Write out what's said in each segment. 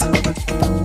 dance.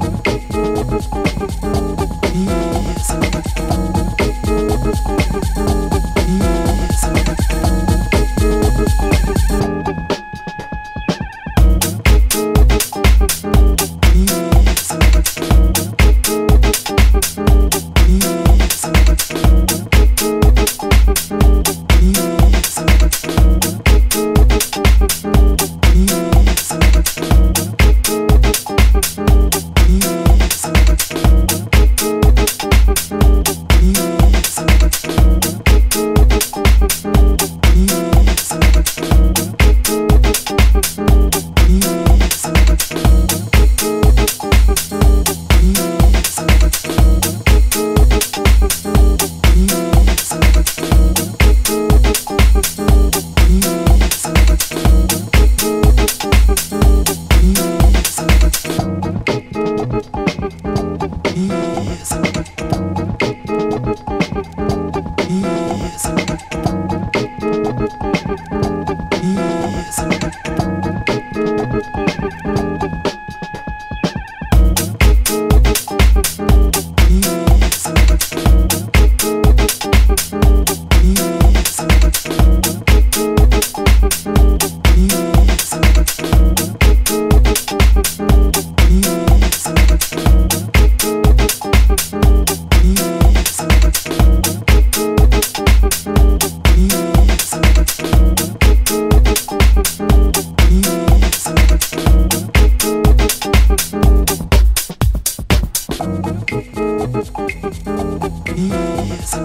Peace.